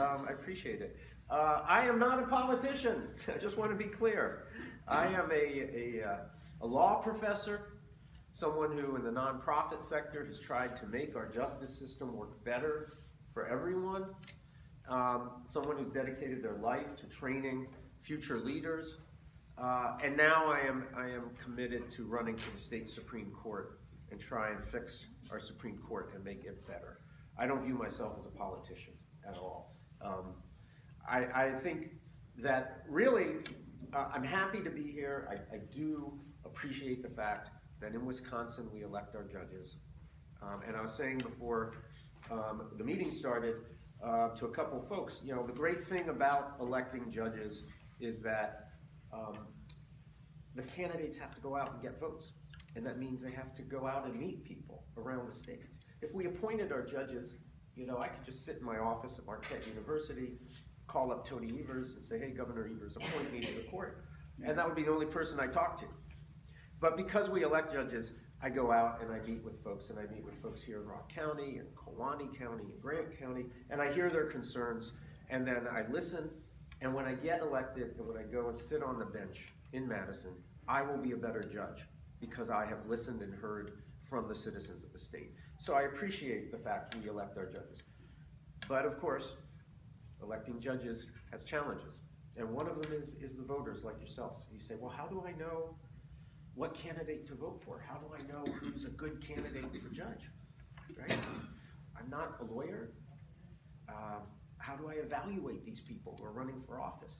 Um, I appreciate it. Uh, I am not a politician. I just want to be clear. I am a, a, uh, a law professor, someone who in the nonprofit sector has tried to make our justice system work better for everyone, um, someone who's dedicated their life to training future leaders, uh, and now I am, I am committed to running for the state Supreme Court and try and fix our Supreme Court and make it better. I don't view myself as a politician at all. Um, I, I, think that really, uh, I'm happy to be here. I, I, do appreciate the fact that in Wisconsin we elect our judges. Um, and I was saying before um, the meeting started uh, to a couple folks, you know, the great thing about electing judges is that um, the candidates have to go out and get votes. And that means they have to go out and meet people around the state. If we appointed our judges you know, I could just sit in my office at Marquette University, call up Tony Evers and say, hey, Governor Evers, appoint me to the court. And that would be the only person I talk to. But because we elect judges, I go out and I meet with folks, and I meet with folks here in Rock County, and Kewaunee County, and Grant County, and I hear their concerns, and then I listen, and when I get elected, and when I go and sit on the bench in Madison, I will be a better judge because I have listened and heard from the citizens of the state. So I appreciate the fact we elect our judges. But of course, electing judges has challenges. And one of them is, is the voters like yourselves. You say, well, how do I know what candidate to vote for? How do I know who's a good candidate for judge? Right? I'm not a lawyer. Uh, how do I evaluate these people who are running for office?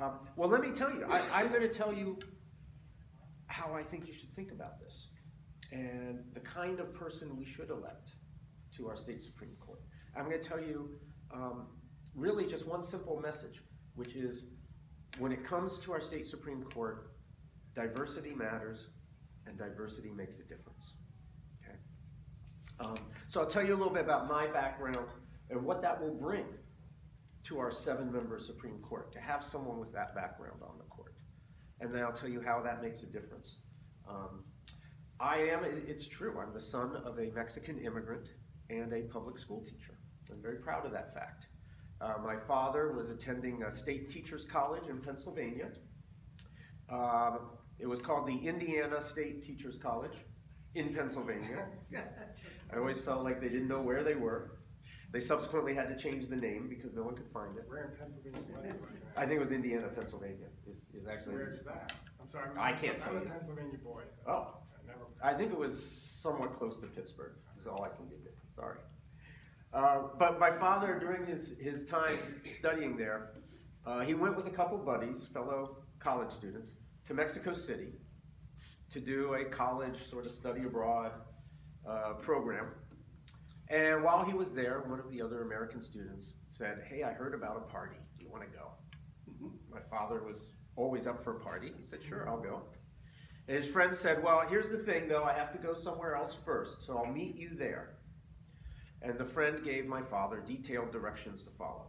Um, well, let me tell you, I, I'm going to tell you how I think you should think about this and the kind of person we should elect to our state Supreme Court. I'm going to tell you um, really just one simple message, which is when it comes to our state Supreme Court, diversity matters and diversity makes a difference. Okay? Um, so I'll tell you a little bit about my background and what that will bring to our seven-member Supreme Court, to have someone with that background on the court. And then I'll tell you how that makes a difference. Um, I am, it's true, I'm the son of a Mexican immigrant and a public school teacher. I'm very proud of that fact. Uh, my father was attending a state teachers college in Pennsylvania. Um, it was called the Indiana State Teachers College in Pennsylvania. I always felt like they didn't know where they were. They subsequently had to change the name because no one could find it. Where in Pennsylvania? I think it was Indiana, Pennsylvania. Is, is actually. Where is that? I'm sorry. I'm, I can't I'm tell a you. Pennsylvania boy. Oh. I think it was somewhat close to Pittsburgh, is all I can give you, sorry. Uh, but my father, during his, his time studying there, uh, he went with a couple buddies, fellow college students, to Mexico City to do a college sort of study abroad uh, program. And while he was there, one of the other American students said, hey, I heard about a party. Do you want to go? My father was always up for a party. He said, sure, I'll go. And his friend said, Well, here's the thing though, I have to go somewhere else first, so I'll meet you there. And the friend gave my father detailed directions to follow.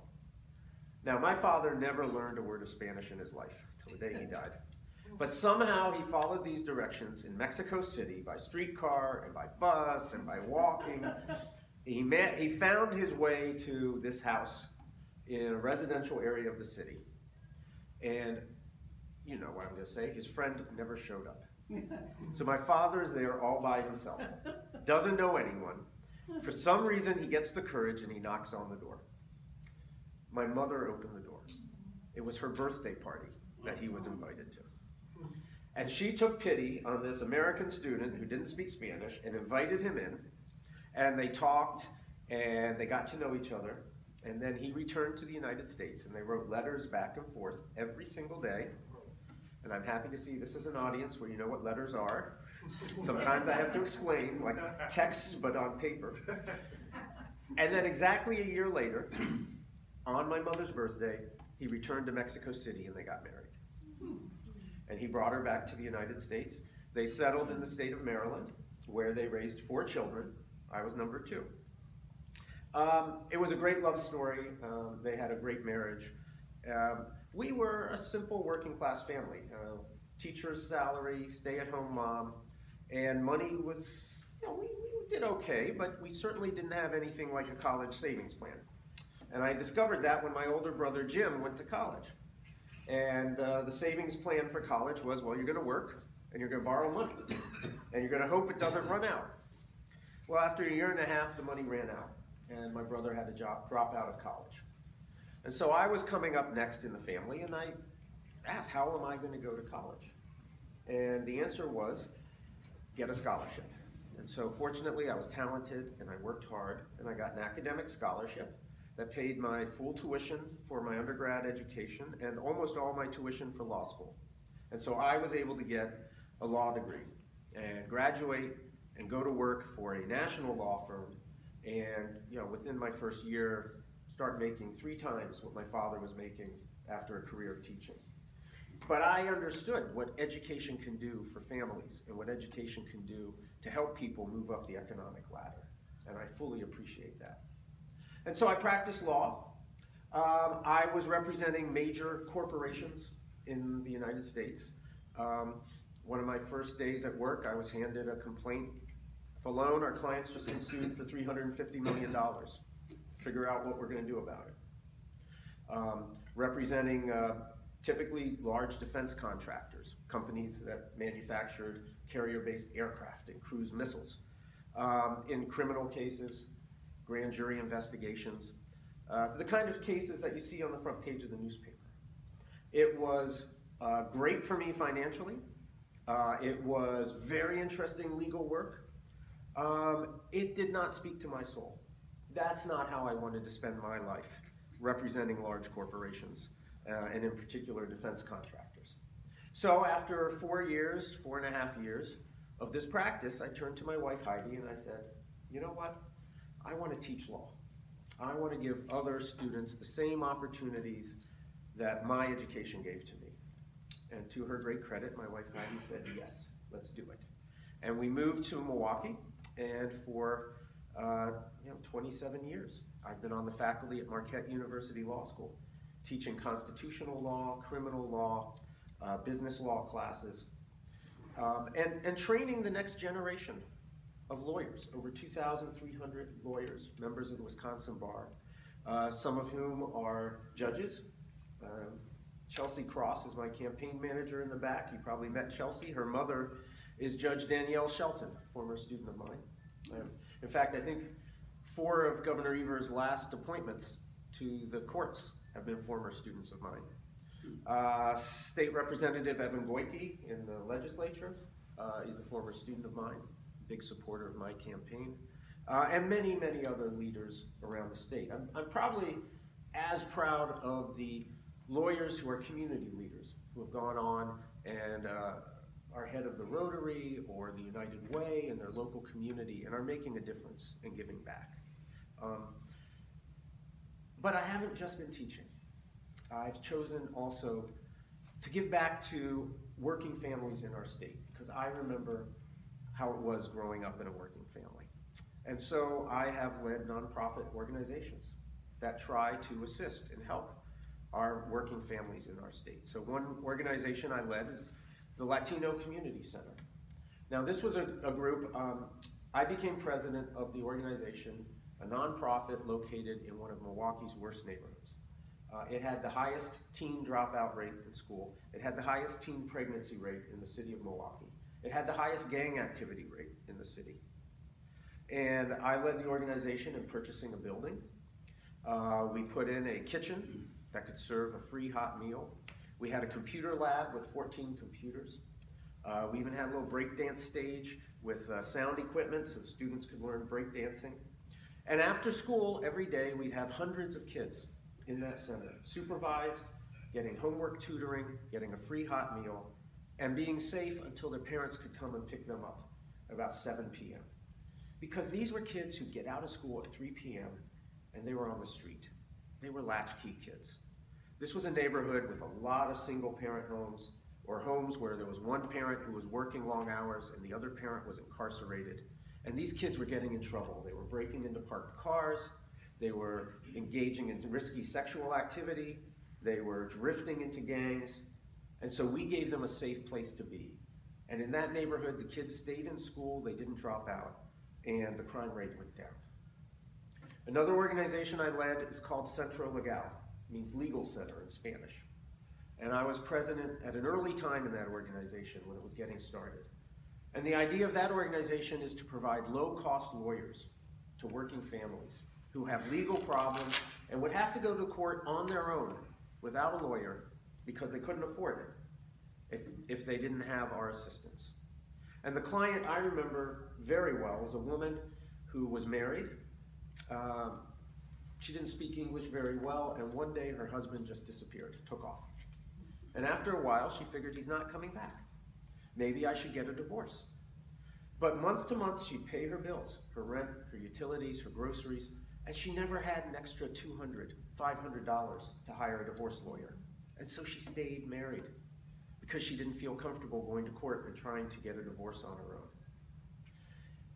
Now, my father never learned a word of Spanish in his life till the day he died. But somehow he followed these directions in Mexico City by streetcar and by bus and by walking. He, met, he found his way to this house in a residential area of the city. And you know what I'm going to say, his friend never showed up. so my father is there all by himself, doesn't know anyone. For some reason, he gets the courage and he knocks on the door. My mother opened the door. It was her birthday party that he was invited to. And she took pity on this American student who didn't speak Spanish and invited him in. And they talked and they got to know each other. And then he returned to the United States and they wrote letters back and forth every single day and I'm happy to see this is an audience where you know what letters are. Sometimes I have to explain, like texts, but on paper. And then exactly a year later, on my mother's birthday, he returned to Mexico City and they got married. And he brought her back to the United States. They settled in the state of Maryland, where they raised four children. I was number two. Um, it was a great love story. Um, they had a great marriage. Um, we were a simple working class family. Uh, teacher's salary, stay at home mom, and money was, you know, we, we did okay, but we certainly didn't have anything like a college savings plan. And I discovered that when my older brother Jim went to college. And uh, the savings plan for college was well, you're going to work and you're going to borrow money and you're going to hope it doesn't run out. Well, after a year and a half, the money ran out, and my brother had to job, drop out of college. And so I was coming up next in the family, and I asked, How am I going to go to college? And the answer was, Get a scholarship. And so, fortunately, I was talented and I worked hard, and I got an academic scholarship that paid my full tuition for my undergrad education and almost all my tuition for law school. And so I was able to get a law degree and graduate and go to work for a national law firm and you know within my first year start making three times what my father was making after a career of teaching. But i understood what education can do for families and what education can do to help people move up the economic ladder and i fully appreciate that. And so i practiced law. Um, i was representing major corporations in the united states. Um, one of my first days at work i was handed a complaint. Loan, our client's just been sued for $350 million. Figure out what we're going to do about it. Um, representing uh, typically large defense contractors, companies that manufactured carrier-based aircraft and cruise missiles. Um, in criminal cases, grand jury investigations, uh, the kind of cases that you see on the front page of the newspaper. It was uh, great for me financially. Uh, it was very interesting legal work. Um, it did not speak to my soul. That's not how I wanted to spend my life, representing large corporations, uh, and in particular defense contractors. So after four years, four and a half years of this practice, I turned to my wife Heidi and I said, you know what? I want to teach law. I want to give other students the same opportunities that my education gave to me. And to her great credit, my wife Heidi said, yes, let's do it. And we moved to Milwaukee and for uh, you know 27 years. I've been on the faculty at Marquette University Law School, teaching constitutional law, criminal law, uh, business law classes, um, and, and training the next generation of lawyers, over 2,300 lawyers, members of the Wisconsin Bar, uh, some of whom are judges. Um, Chelsea Cross is my campaign manager in the back. You probably met Chelsea. Her mother is Judge Danielle Shelton, former student of mine. Um, in fact, I think four of Governor Evers' last appointments to the courts have been former students of mine. Uh, State Representative Evan Goyke in the legislature uh, is a former student of mine, big supporter of my campaign, uh, and many, many other leaders around the state. I'm, I'm probably as proud of the lawyers who are community leaders who have gone on and uh, are head of the Rotary or the United Way in their local community and are making a difference and giving back. Um, but I haven't just been teaching. I've chosen also to give back to working families in our state because I remember how it was growing up in a working family. And so I have led nonprofit organizations that try to assist and help our working families in our state. So one organization I led is the Latino Community Center. Now, this was a, a group, um, I became president of the organization, a nonprofit located in one of Milwaukee's worst neighborhoods. Uh, it had the highest teen dropout rate in school. It had the highest teen pregnancy rate in the city of Milwaukee. It had the highest gang activity rate in the city. And I led the organization in purchasing a building. Uh, we put in a kitchen that could serve a free hot meal. We had a computer lab with 14 computers. Uh, we even had a little breakdance stage with uh, sound equipment so students could learn breakdancing. And after school, every day, we'd have hundreds of kids in that center, supervised, getting homework tutoring, getting a free hot meal, and being safe until their parents could come and pick them up about 7 p.m. Because these were kids who get out of school at 3 p.m. and they were on the street. They were latchkey kids. This was a neighborhood with a lot of single parent homes or homes where there was one parent who was working long hours and the other parent was incarcerated. And these kids were getting in trouble. They were breaking into parked cars, they were engaging in risky sexual activity, they were drifting into gangs. And so we gave them a safe place to be. And in that neighborhood, the kids stayed in school, they didn't drop out, and the crime rate went down. Another organization I led is called Centro Legal, means legal center in Spanish. And I was president at an early time in that organization when it was getting started. And the idea of that organization is to provide low-cost lawyers to working families who have legal problems and would have to go to court on their own without a lawyer because they couldn't afford it if, if they didn't have our assistance. And the client I remember very well was a woman who was married. Um, she didn't speak English very well, and one day her husband just disappeared, took off. And after a while, she figured he's not coming back. Maybe I should get a divorce. But month to month, she'd pay her bills, her rent, her utilities, her groceries, and she never had an extra $200, $500 to hire a divorce lawyer. And so she stayed married because she didn't feel comfortable going to court and trying to get a divorce on her own.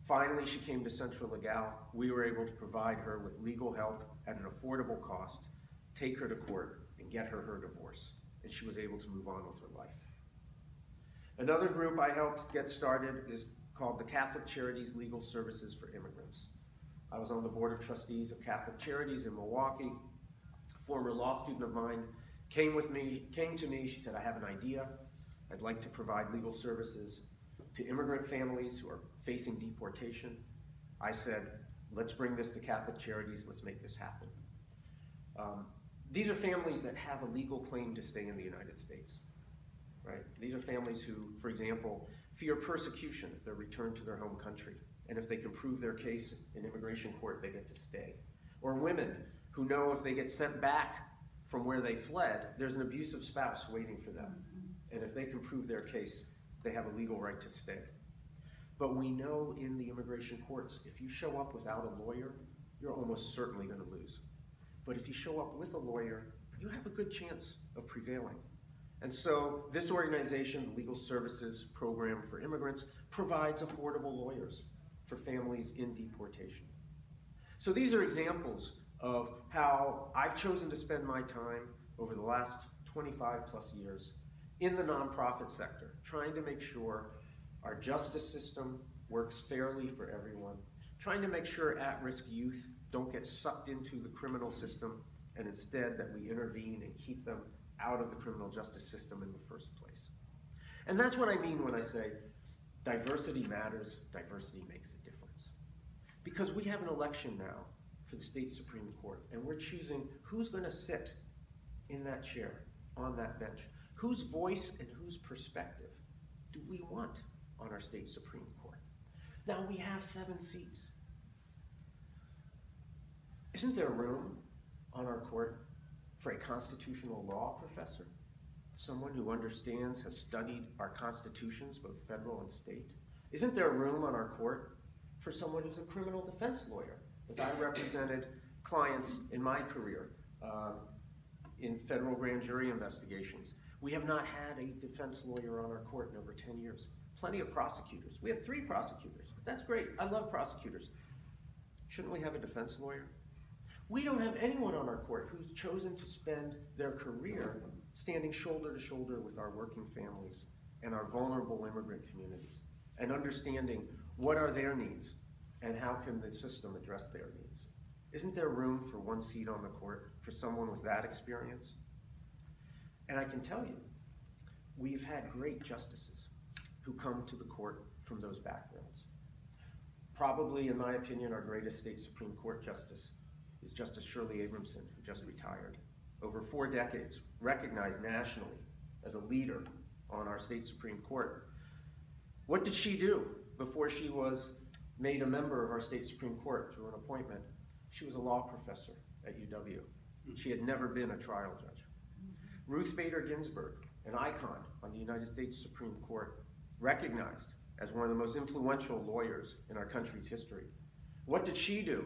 Finally, she came to Centro Legal. We were able to provide her with legal help at an affordable cost, take her to court, and get her her divorce. And she was able to move on with her life. Another group I helped get started is called the Catholic Charities Legal Services for Immigrants. I was on the board of trustees of Catholic Charities in Milwaukee. A former law student of mine came with me, came to me, she said, I have an idea. I'd like to provide legal services to immigrant families who are facing deportation. I said, let's bring this to Catholic Charities, let's make this happen. Um, these are families that have a legal claim to stay in the United States, right? These are families who, for example, fear persecution if they're returned to their home country. And if they can prove their case in immigration court, they get to stay. Or women who know if they get sent back from where they fled, there's an abusive spouse waiting for them. And if they can prove their case, they have a legal right to stay. But we know in the immigration courts, if you show up without a lawyer, you're almost certainly going to lose. But if you show up with a lawyer, you have a good chance of prevailing. And so this organization, the Legal Services Program for Immigrants, provides affordable lawyers for families in deportation. So these are examples of how I've chosen to spend my time over the last 25 plus years in the nonprofit sector, trying to make sure our justice system works fairly for everyone, trying to make sure at-risk youth don't get sucked into the criminal system, and instead that we intervene and keep them out of the criminal justice system in the first place. And that's what I mean when I say diversity matters, diversity makes a difference. Because we have an election now for the state Supreme Court, and we're choosing who's going to sit in that chair, on that bench. Whose voice and whose perspective do we want on our state Supreme Court? Now we have seven seats. Isn't there room on our court for a constitutional law professor? Someone who understands, has studied our constitutions, both federal and state? Isn't there room on our court for someone who's a criminal defense lawyer? As I represented clients in my career uh, in federal grand jury investigations, we have not had a defense lawyer on our court in over 10 years. Plenty of prosecutors. We have three prosecutors. That's great. I love prosecutors. Shouldn't we have a defense lawyer? We don't have anyone on our court who's chosen to spend their career standing shoulder to shoulder with our working families and our vulnerable immigrant communities and understanding what are their needs and how can the system address their needs. Isn't there room for one seat on the court for someone with that experience? And I can tell you, we've had great justices who come to the court from those backgrounds. Probably, in my opinion, our greatest state Supreme Court justice is Justice Shirley Abrahamson, who just retired. Over four decades, recognized nationally as a leader on our state Supreme Court. What did she do before she was made a member of our state Supreme Court through an appointment? She was a law professor at UW. She had never been a trial judge. Ruth Bader Ginsburg, an icon on the United States Supreme Court, recognized as one of the most influential lawyers in our country's history. What did she do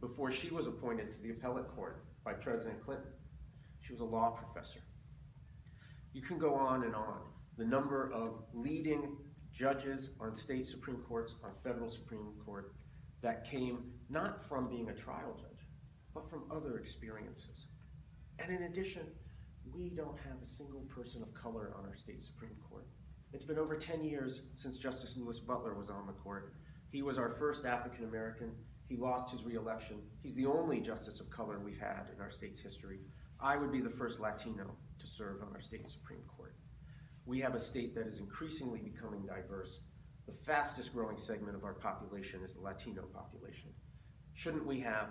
before she was appointed to the appellate court by President Clinton? She was a law professor. You can go on and on. The number of leading judges on state Supreme Courts, on federal Supreme Court, that came not from being a trial judge, but from other experiences. And in addition, we don't have a single person of color on our state Supreme Court. It's been over 10 years since Justice Louis Butler was on the court. He was our first African American. He lost his reelection. He's the only justice of color we've had in our state's history. I would be the first Latino to serve on our state Supreme Court. We have a state that is increasingly becoming diverse. The fastest growing segment of our population is the Latino population. Shouldn't we have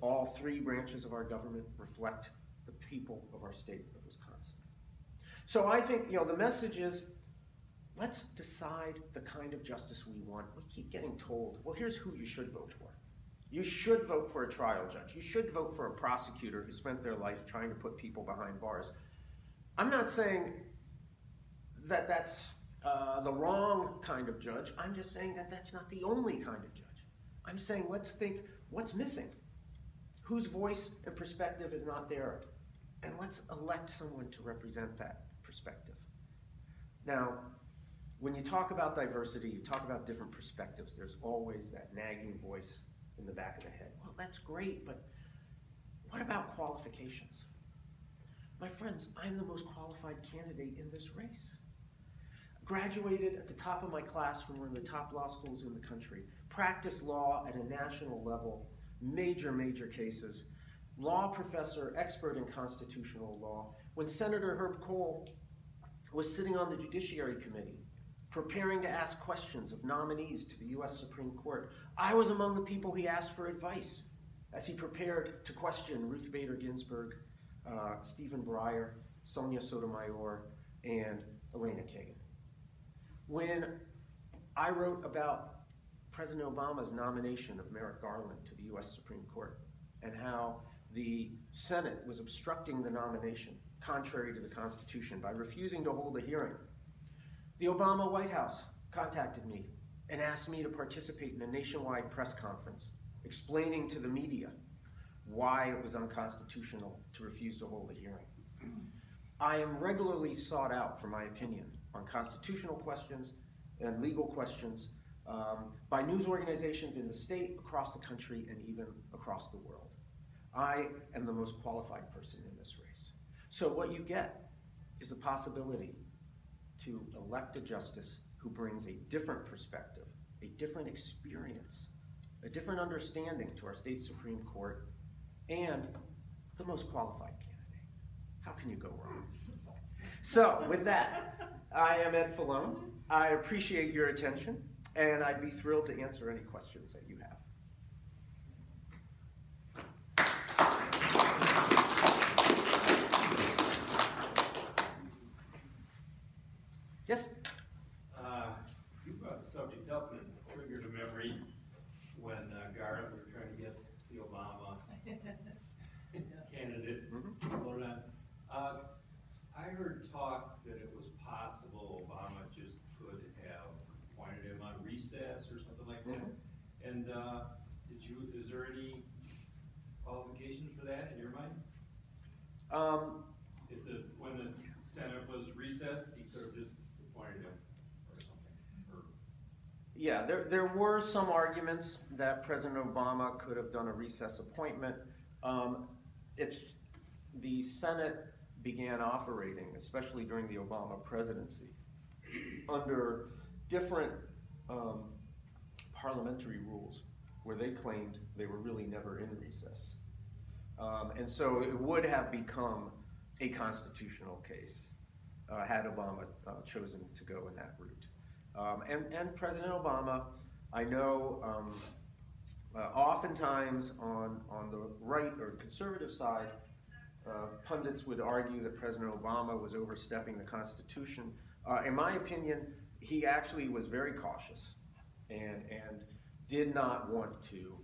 all three branches of our government reflect the people of our state of Wisconsin? So I think, you know, the message is let's decide the kind of justice we want. We keep getting told, well, here's who you should vote for. You should vote for a trial judge. You should vote for a prosecutor who spent their life trying to put people behind bars. I'm not saying that that's uh, the wrong kind of judge. I'm just saying that that's not the only kind of judge. I'm saying let's think what's missing, whose voice and perspective is not there, and let's elect someone to represent that perspective. Now, when you talk about diversity, you talk about different perspectives, there's always that nagging voice in the back of the head. Well, that's great, but what about qualifications? My friends, I'm the most qualified candidate in this race. Graduated at the top of my class from one of the top law schools in the country, practiced law at a national level, major, major cases, law professor, expert in constitutional law. When Senator Herb Kohl was sitting on the Judiciary Committee, preparing to ask questions of nominees to the US Supreme Court, I was among the people he asked for advice as he prepared to question Ruth Bader Ginsburg, uh, Stephen Breyer, Sonia Sotomayor, and Elena Kagan. When I wrote about President Obama's nomination of Merrick Garland to the US Supreme Court and how the Senate was obstructing the nomination, contrary to the Constitution, by refusing to hold a hearing, the Obama White House contacted me and asked me to participate in a nationwide press conference explaining to the media why it was unconstitutional to refuse to hold a hearing. I am regularly sought out for my opinion on constitutional questions and legal questions um, by news organizations in the state, across the country, and even across the world. I am the most qualified person in this race. So what you get is the possibility to elect a justice who brings a different perspective, a different experience, a different understanding to our state Supreme Court, and the most qualified candidate. How can you go wrong? So, with that, I am Ed Fallone. I appreciate your attention, and I'd be thrilled to answer any questions that you have. Yes? Uh, you brought the subject up and it triggered a memory when uh, Garrett was trying to get the Obama candidate voted on. Uh, I heard talk that it was possible Obama just could have appointed him on recess or something like that. Mhm. And, uh, did you, is there any qualifications for that in your mind? Um, If the, when the Senate was recessed, he could have just appointed him or something, or? Yeah, there, there were some arguments that President Obama could have done a recess appointment. Um, it's, the Senate began operating, especially during the Obama presidency, under different um, parliamentary rules where they claimed they were really never in recess. Um, and so it would have become a constitutional case uh, had Obama uh, chosen to go in that route. Um, and, and President Obama, I know um, uh, oftentimes on, on the right or conservative side, uh, pundits would argue that President Obama was overstepping the Constitution. Uh, in my opinion, he actually was very cautious and, and did not want to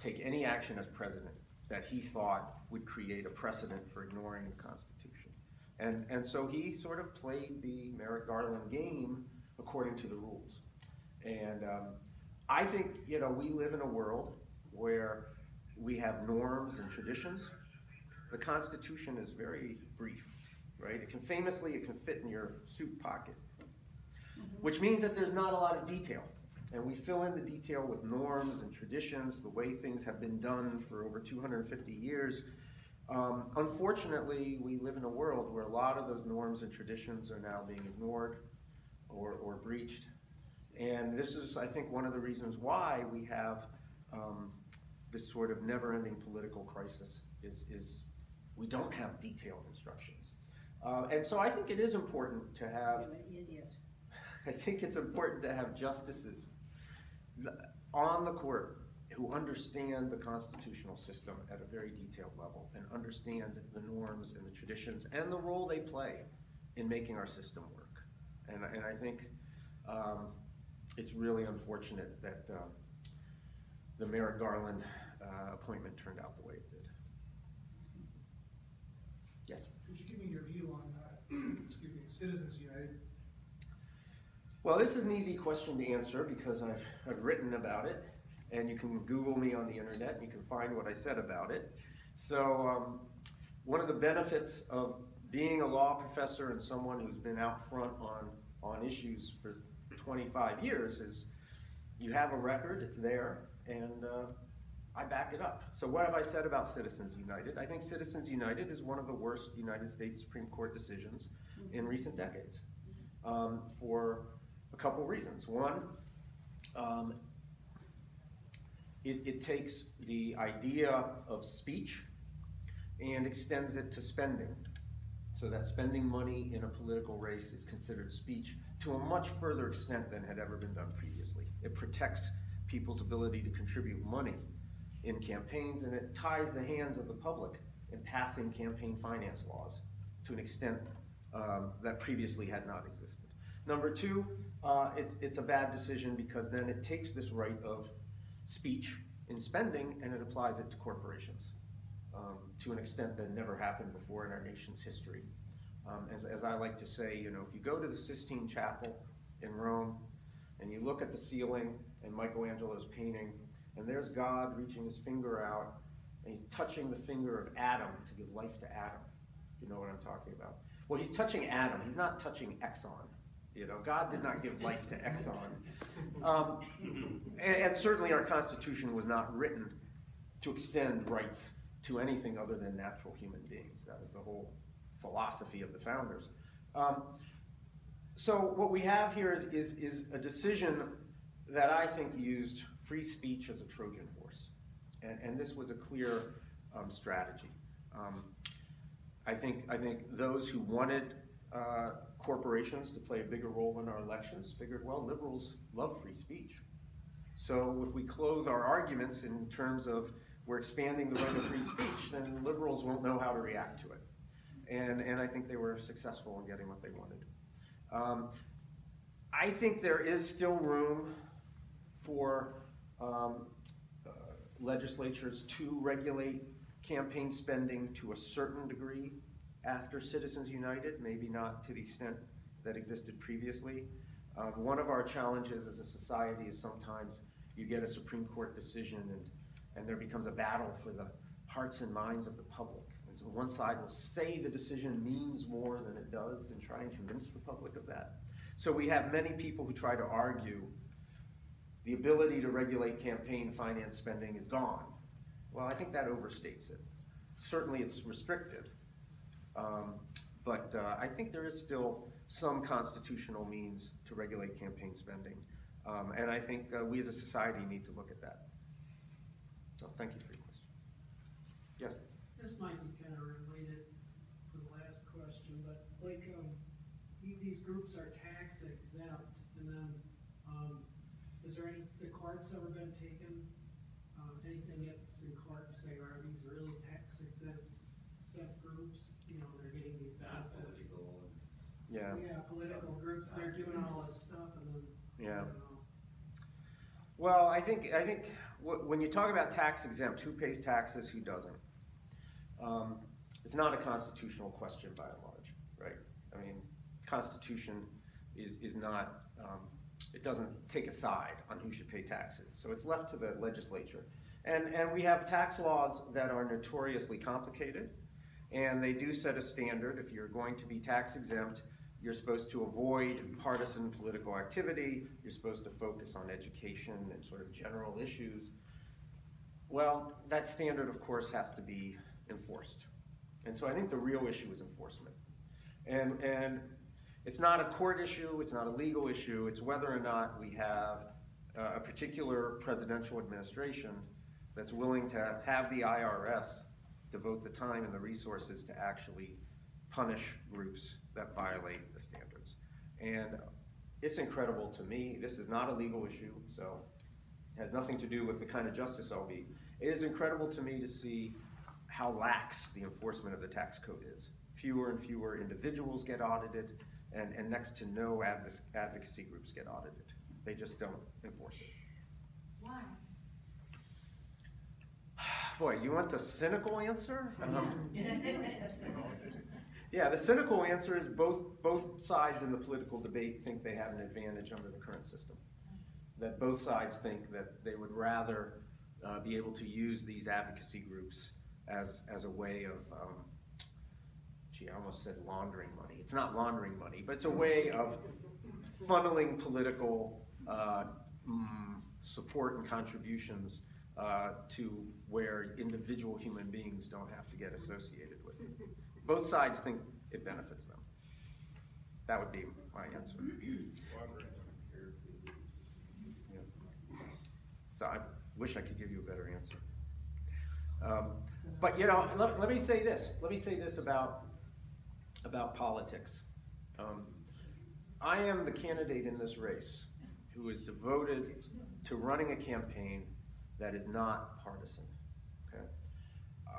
take any action as president that he thought would create a precedent for ignoring the Constitution. And, and so he sort of played the Merrick Garland game according to the rules. And um, I think, you know, we live in a world where we have norms and traditions. The Constitution is very brief, right? It can famously, it can fit in your suit pocket, which means that there's not a lot of detail. And we fill in the detail with norms and traditions, the way things have been done for over 250 years. Um, unfortunately, we live in a world where a lot of those norms and traditions are now being ignored or, or breached. And this is, I think, one of the reasons why we have um, this sort of never-ending political crisis is, is we don't have detailed instructions. Uh, and so I think it is important to have... I think it's important to have justices on the court who understand the constitutional system at a very detailed level and understand the norms and the traditions and the role they play in making our system work. And, and I think um, it's really unfortunate that um, the Merrick Garland uh, appointment turned out the way it did. Yes? Could you give me your view on, uh, excuse me, Citizens United? Well, this is an easy question to answer because I've, I've written about it, and you can Google me on the internet and you can find what I said about it. So, um, one of the benefits of being a law professor and someone who's been out front on, on issues for 25 years is you have a record, it's there, and uh, I back it up. So, what have I said about Citizens United? I think Citizens United is one of the worst United States Supreme Court decisions in recent decades um, for a couple reasons. One, um, it, it takes the idea of speech and extends it to spending. So that spending money in a political race is considered speech to a much further extent than had ever been done previously. It protects people's ability to contribute money in campaigns and it ties the hands of the public in passing campaign finance laws to an extent um, that previously had not existed. Number two, uh, it's, it's a bad decision because then it takes this right of speech in spending and it applies it to corporations um, to an extent that never happened before in our nation's history. Um, as, as I like to say, you know, if you go to the Sistine Chapel in Rome and you look at the ceiling and Michelangelo's painting, and there's God reaching his finger out and he's touching the finger of Adam to give life to Adam. You know what I'm talking about? Well, he's touching Adam, he's not touching Exxon. You know, God did not give life to Exxon. Um, and, and certainly our Constitution was not written to extend rights to anything other than natural human beings. That was the whole philosophy of the founders. Um, so what we have here is, is, is a decision that I think used free speech as a Trojan horse. And, and this was a clear um, strategy. Um, I, think, I think those who wanted uh, corporations to play a bigger role in our elections figured, well, liberals love free speech. So if we clothe our arguments in terms of we're expanding the right of free speech, then liberals won't know how to react to it. And, and I think they were successful in getting what they wanted. Um, I think there is still room for um, uh, legislatures to regulate campaign spending to a certain degree after Citizens United, maybe not to the extent that existed previously. Um, one of our challenges as a society is sometimes you get a Supreme Court decision and, and there becomes a battle for the hearts and minds of the public. And so one side will say the decision means more than it does and try and convince the public of that. So we have many people who try to argue the ability to regulate campaign finance spending is gone. Well, I think that overstates it. Certainly it's restricted, um, but uh, I think there is still some constitutional means to regulate campaign spending. Um, and I think uh, we as a society need to look at that. So thank you for your question. Yes? This might be kind of related to the last question, but like, um, these groups are tax exempt, and then, um, is there any, the courts ever been taken? Uh, anything that's in court, say, are these really tax exempt, exempt groups, you know, they're getting these Not benefits? political and. Yeah. Yeah, political groups, they're doing all this stuff, and then, Yeah. know, Well, I think, I think wh- when you talk about tax exempt, who pays taxes, who doesn't? Um, it's not a constitutional question by and large, right? I mean, Constitution is, is not, um, it doesn't take a side on who should pay taxes. So it's left to the legislature. And, and we have tax laws that are notoriously complicated, and they do set a standard. If you're going to be tax exempt, you're supposed to avoid partisan political activity, you're supposed to focus on education and sort of general issues. Well, that standard, of course, has to be enforced. And so I think the real issue is enforcement. And, and it's not a court issue, it's not a legal issue, it's whether or not we have uh, a particular presidential administration that's willing to have the IRS devote the time and the resources to actually punish groups that violate the standards. And it's incredible to me. This is not a legal issue, so it has nothing to do with the kind of justice I'll be. It is incredible to me to see how lax the enforcement of the tax code is. Fewer and fewer individuals get audited, and, and next to no advoc- advocacy groups get audited. They just don't enforce it. Why? Boy, you want the cynical answer? Um, Yeah, the cynical answer is both, both sides in the political debate think they have an advantage under the current system. That both sides think that they would rather uh, be able to use these advocacy groups as, as a way of, um, gee, I almost said laundering money. It's not laundering money, but it's a way of funneling political uh, mm, support and contributions uh, to where individual human beings don't have to get associated with it. Both sides think it benefits them. That would be my answer. So I wish I could give you a better answer. Um, but you know, let, let me say this. Let me say this about about politics. Um, I am the candidate in this race who is devoted to running a campaign that is not partisan.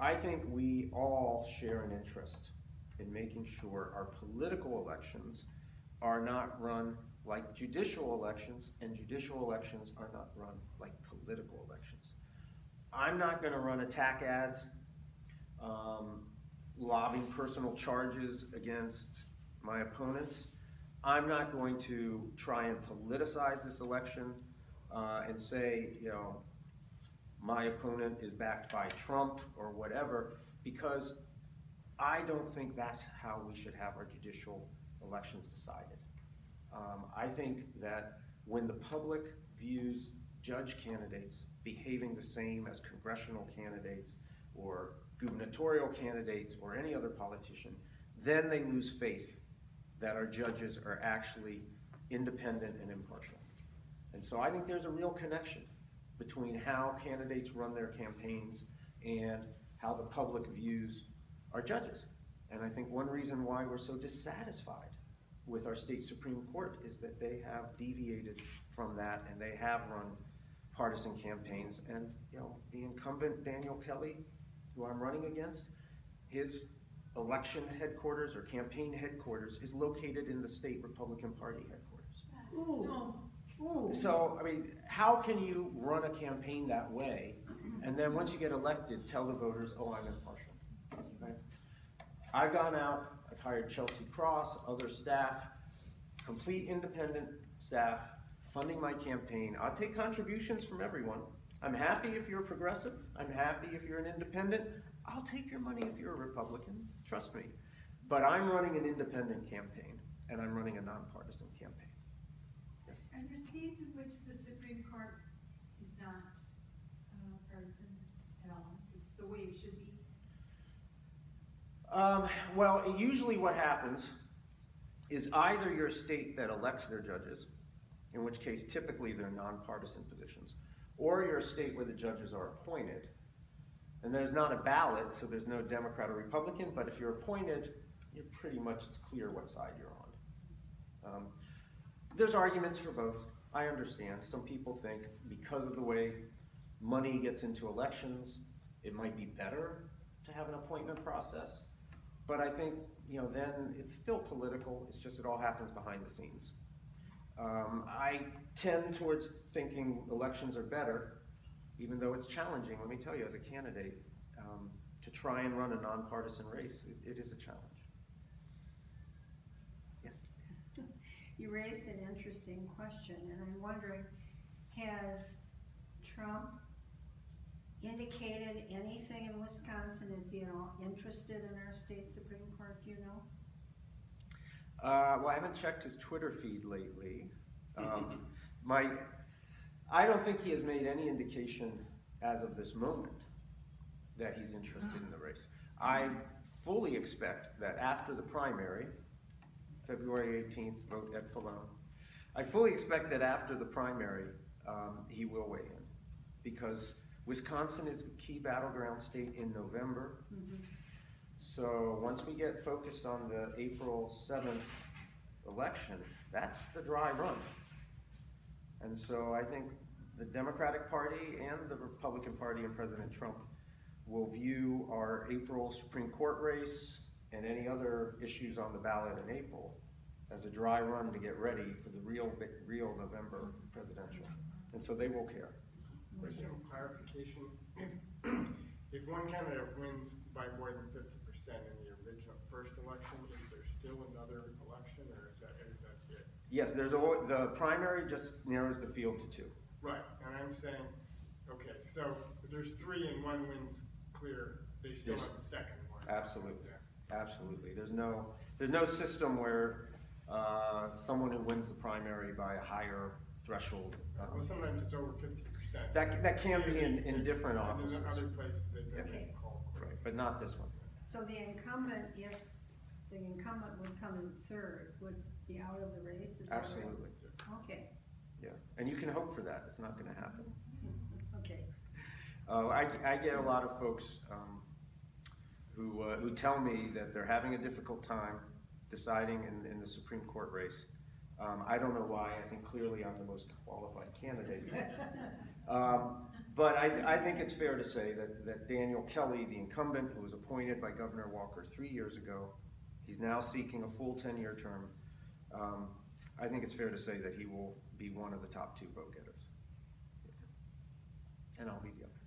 I think we all share an interest in making sure our political elections are not run like judicial elections, and judicial elections are not run like political elections. I'm not going to run attack ads, um, lobbing personal charges against my opponents. I'm not going to try and politicize this election uh, and say, you know, my opponent is backed by Trump or whatever, because I don't think that's how we should have our judicial elections decided. Um, I think that when the public views judge candidates behaving the same as congressional candidates or gubernatorial candidates or any other politician, then they lose faith that our judges are actually independent and impartial. And so I think there's a real connection between how candidates run their campaigns and how the public views our judges. And I think one reason why we're so dissatisfied with our state Supreme Court is that they have deviated from that and they have run partisan campaigns. And you know, the incumbent Daniel Kelly, who I'm running against, his election headquarters or campaign headquarters is located in the state Republican Party headquarters. No. Ooh. So, I mean, how can you run a campaign that way and then once you get elected, tell the voters, oh, I'm impartial? Right? I've gone out, I've hired Chelsea Cross, other staff, complete independent staff, funding my campaign. I'll take contributions from everyone. I'm happy if you're a progressive. I'm happy if you're an independent. I'll take your money if you're a Republican. Trust me. But I'm running an independent campaign, and I'm running a nonpartisan campaign. Are there states in which the Supreme Court is not uh, partisan at all? It's the way it should be? Um, well, usually what happens is either your state that elects their judges, in which case typically they're nonpartisan positions, or you're state where the judges are appointed. And there's not a ballot, so there's no Democrat or Republican, but if you're appointed, you're pretty much, it's clear what side you're on. Um, there's arguments for both. I understand. Some people think because of the way money gets into elections, it might be better to have an appointment process. But I think, you know, then it's still political. It's just it all happens behind the scenes. Um, I tend towards thinking elections are better, even though it's challenging. Let me tell you, as a candidate, um, to try and run a nonpartisan race, it, it is a challenge. Yes. You raised an interesting question, and I'm wondering, has Trump indicated anything in Wisconsin? Is he at all interested in our state Supreme Court, do you know? Uh, well, I haven't checked his Twitter feed lately. Um, my, I don't think he has made any indication as of this moment that he's interested in the race. I fully expect that after the primary, February 18th, vote at Fallone, I fully expect that after the primary, um, he will weigh in. Because Wisconsin is a key battleground state in November. Mhm. So once we get focused on the April seventh election, that's the dry run. And so I think the Democratic Party and the Republican Party and President Trump will view our April Supreme Court race and any other issues on the ballot in April as a dry run to get ready for the real, real November presidential. And so they will care. Question, clarification, if, if one candidate wins by more than fifty percent in the original first election, is there still another election, or is that, is that it? Yes, there's a, the primary just narrows the field to two. Right, and I'm saying, okay, so if there's three and one wins clear, they still Yes. have the second one? Absolutely. Yeah. Absolutely. There's no, there's no system where, uh, someone who wins the primary by a higher threshold. um, Well, sometimes it's over fifty percent. That- that can be in- in different offices. And in other places, they don't Okay. get called. Right, but not this one. So the incumbent, if the incumbent would come in third, would be out of the race, is that right? Absolutely. Okay, Yeah. And you can hope for that. It's not gonna happen. okay. Uh, I, I get a lot of folks, um, who, uh, who tell me that they're having a difficult time deciding in, in the Supreme Court race. Um, I don't know why. I think clearly I'm the most qualified candidate. Um, but I, I think it's fair to say that, that Daniel Kelly, the incumbent who was appointed by Governor Walker three years ago, he's now seeking a full 10-year term. Um, I think it's fair to say that he will be one of the top two vote getters. And I'll be the other.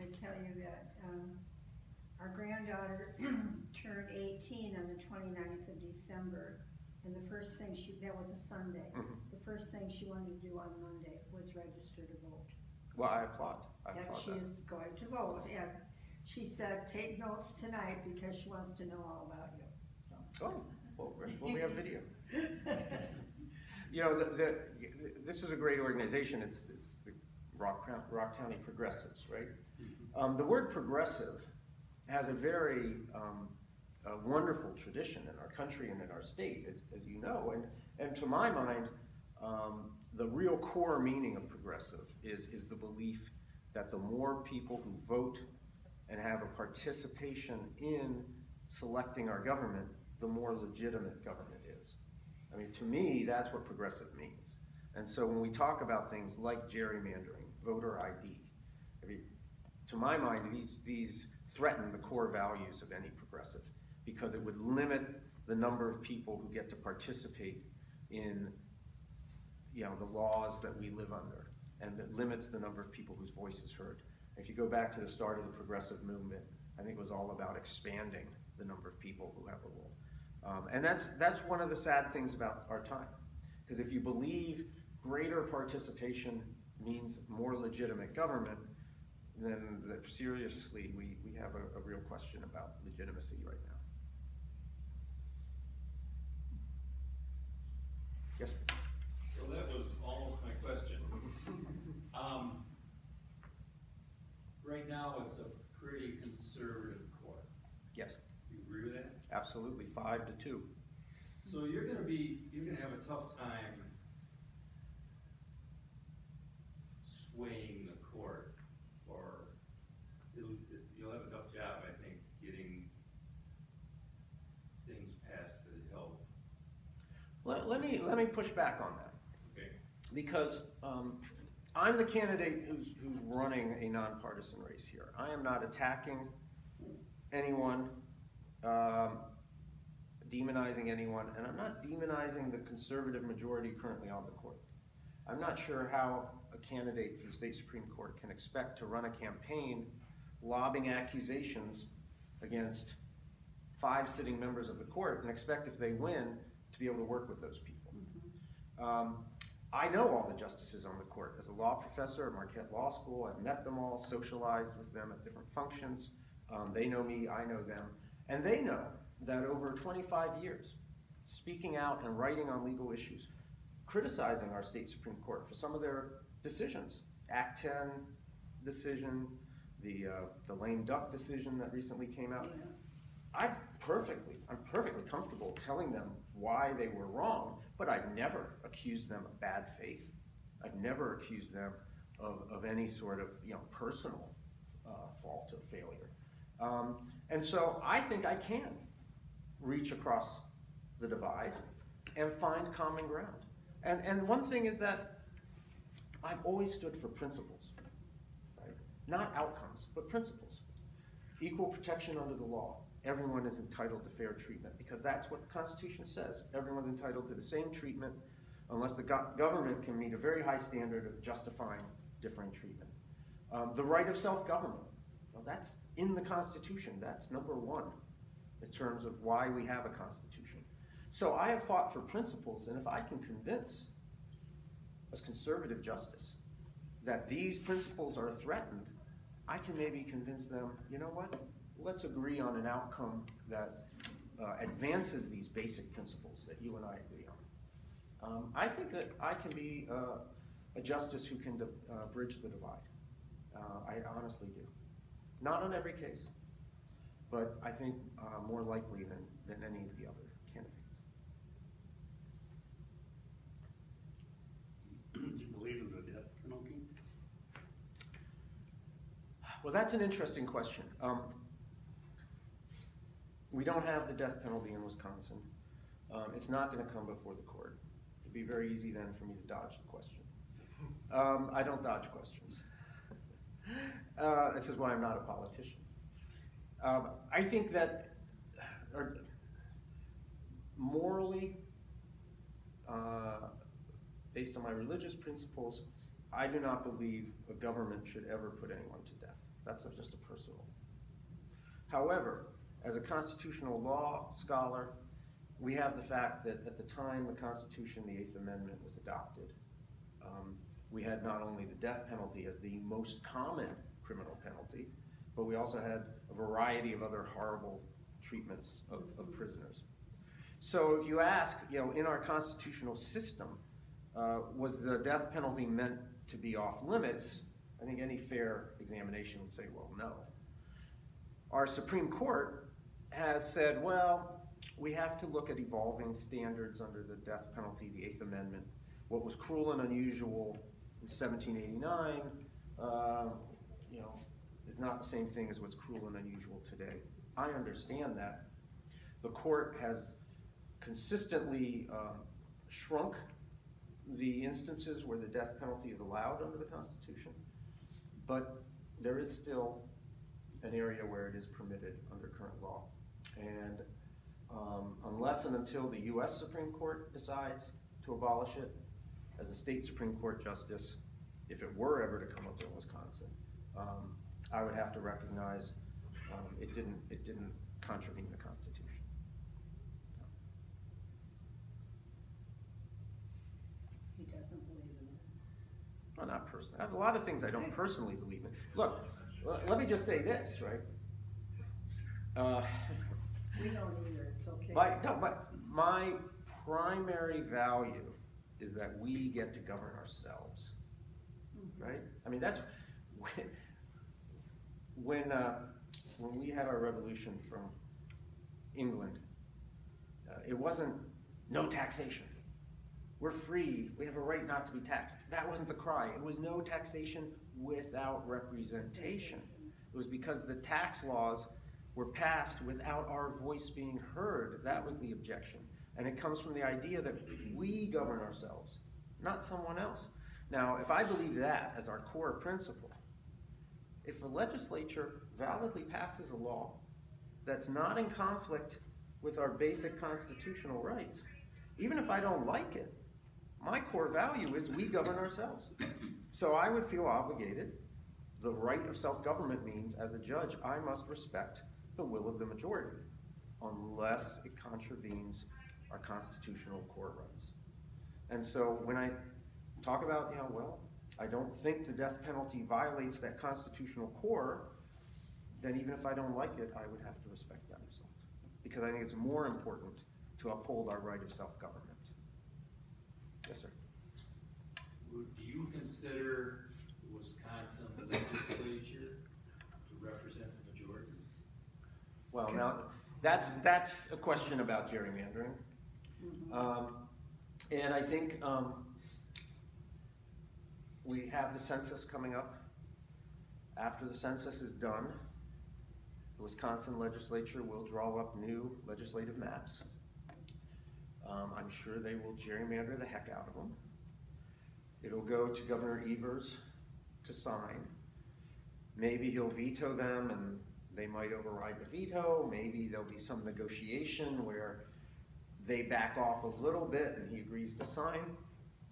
I tell you that, um, our granddaughter turned eighteen on the 29th of December. And the first thing she, that was a Sunday, Mhm. the first thing she wanted to do on Monday was register to vote. Well, I applaud. I And applaud she that. is going to vote, and she said, take notes tonight because she wants to know all about you, so. Oh, well. Well, we have video. You know, the, the, this is a great organization. It's, it's the Rock, Rock County Progressives, right? Um, the word progressive has a very, um, a wonderful tradition in our country and in our state, as, as you know. And, and to my mind, um, the real core meaning of progressive is, is the belief that the more people who vote and have a participation in selecting our government, the more legitimate government is. I mean, to me, that's what progressive means. And so when we talk about things like gerrymandering, voter ID, to my mind, these, these threaten the core values of any progressive because it would limit the number of people who get to participate in, you know, the laws that we live under, and that limits the number of people whose voice is heard. If you go back to the start of the progressive movement, I think it was all about expanding the number of people who have a role. Um, and that's, that's one of the sad things about our time. Because if you believe greater participation means more legitimate government, then that seriously, we, we have a, a real question about legitimacy right now. Yes. So that was almost my question. Um, right now, it's a pretty conservative court. yes, You agree with that? absolutely, five to two. So you're gonna be, you're gonna have a tough time swaying the court, or it'll, you'll have a tough job, I think, getting things passed that help, Let, let me, let me push back on that. okay? Because um, I'm the candidate who's, who's running a nonpartisan race here. I am not attacking anyone, um, demonizing anyone, and I'm not demonizing the conservative majority currently on the court. I'm not sure how a candidate for the state Supreme Court can expect to run a campaign lobbing accusations against five sitting members of the court and expect if they win be able to work with those people. Um, I know all the justices on the court. As a law professor at Marquette Law School, I've met them all, socialized with them at different functions. Um, they know me, I know them. And they know that over 25 years, speaking out and writing on legal issues, criticizing our state Supreme Court for some of their decisions, Act 10 decision, the, uh, the lame duck decision that recently came out. I've perfectly, I'm perfectly comfortable telling them why they were wrong, but I've never accused them of bad faith. I've never accused them of, of any sort of, you know, personal uh, fault or failure. Um, and so I think I can reach across the divide and find common ground. And, and one thing is that I've always stood for principles, right? Not outcomes, but principles. Equal protection under the law. Everyone is entitled to fair treatment because that's what the Constitution says. Everyone's entitled to the same treatment unless the go- government can meet a very high standard of justifying different treatment. Um, the right of self-government. Well, that's in the Constitution. That's number one in terms of why we have a Constitution. So I have fought for principles, and if I can convince as conservative justice that these principles are threatened, I can maybe convince them, you know what? Let's agree on an outcome that uh, advances these basic principles that you and I agree on. Um, I think that I can be uh, a justice who can uh, bridge the divide. Uh, I honestly do. Not on every case, but I think uh, more likely than, than any of the other candidates. Do you believe in the death penalty? Well, that's an interesting question. Um, we don't have the death penalty in Wisconsin. Um, it's not going to come before the court. It'd be very easy then for me to dodge the question. Um, I don't dodge questions. Uh, this is why I'm not a politician. Um, I think that morally, uh, based on my religious principles, I do not believe a government should ever put anyone to death. That's just a personal. However, as a constitutional law scholar, we have the fact that at the time the Constitution, the Eighth Amendment, was adopted, um, we had not only the death penalty as the most common criminal penalty, but we also had a variety of other horrible treatments of, of prisoners. So if you ask, you know, in our constitutional system, uh, was the death penalty meant to be off limits? I think any fair examination would say, well, no. Our Supreme Court has said, well, we have to look at evolving standards under the death penalty, the Eighth Amendment. What was cruel and unusual in 1789, uh, you know, is not the same thing as what's cruel and unusual today. I understand that. The court has consistently uh, shrunk the instances where the death penalty is allowed under the Constitution, but there is still an area where it is permitted under current law. And um, unless and until the U.S. Supreme Court decides to abolish it, as a state Supreme Court justice, if it were ever to come up in Wisconsin, um, I would have to recognize um, it didn't it didn't contravene the Constitution. He doesn't believe in it. Well, not personally. A lot of things I don't personally believe in. Look, let me just say this, right? Uh, We don't either, it's okay. my, no, my, my primary value is that we get to govern ourselves, Mhm. right? I mean, that's when, when, uh, when we had our revolution from England, uh, it wasn't no taxation. We're free. We have a right not to be taxed. That wasn't the cry. It was no taxation without representation. It was because the tax laws were passed without our voice being heard. That was the objection. And it comes from the idea that we govern ourselves, not someone else. Now, if I believe that as our core principle, if a legislature validly passes a law that's not in conflict with our basic constitutional rights, even if I don't like it, my core value is we govern ourselves. So I would feel obligated. The right of self government means, as a judge, I must respect the will of the majority unless it contravenes our constitutional core rights. And so when I talk about, you know, well, I don't think the death penalty violates that constitutional core, then even if I don't like it, I would have to respect that result. Because I think it's more important to uphold our right of self government. Yes, sir. Would- you consider Wisconsin legislature to represent the majority? Well, now, that's, that's a question about gerrymandering. Um, and I think, um, we have the census coming up. After the census is done, the Wisconsin legislature will draw up new legislative maps. Um, I'm sure they will gerrymander the heck out of them. It'll go to Governor Evers to sign. Maybe he'll veto them and they might override the veto. Maybe there'll be some negotiation where they back off a little bit and he agrees to sign.